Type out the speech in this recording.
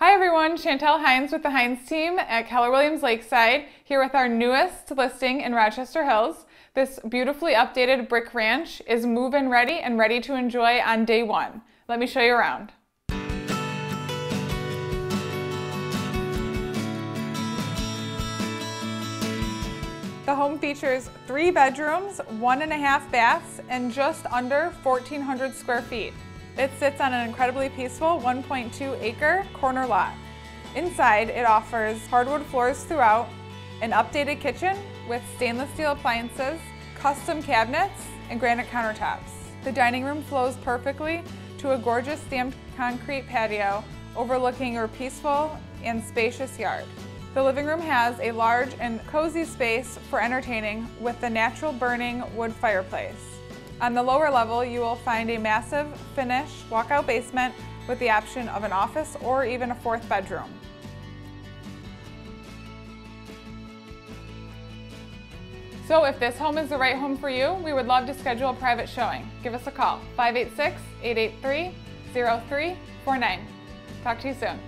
Hi everyone, Chantel Hines with the Hines team at Keller Williams Lakeside, here with our newest listing in Rochester Hills. This beautifully updated brick ranch is move-in ready and ready to enjoy on day one. Let me show you around. The home features three bedrooms, one and a half baths, and just under 1,400 square feet. It sits on an incredibly peaceful 1.2 acre corner lot. Inside, it offers hardwood floors throughout, an updated kitchen with stainless steel appliances, custom cabinets, and granite countertops. The dining room flows perfectly to a gorgeous stamped concrete patio overlooking your peaceful and spacious yard. The living room has a large and cozy space for entertaining with the natural burning wood fireplace. On the lower level, you will find a massive finish walkout basement with the option of an office or even a fourth bedroom. So if this home is the right home for you, we would love to schedule a private showing. Give us a call, 586-883-0349. Talk to you soon.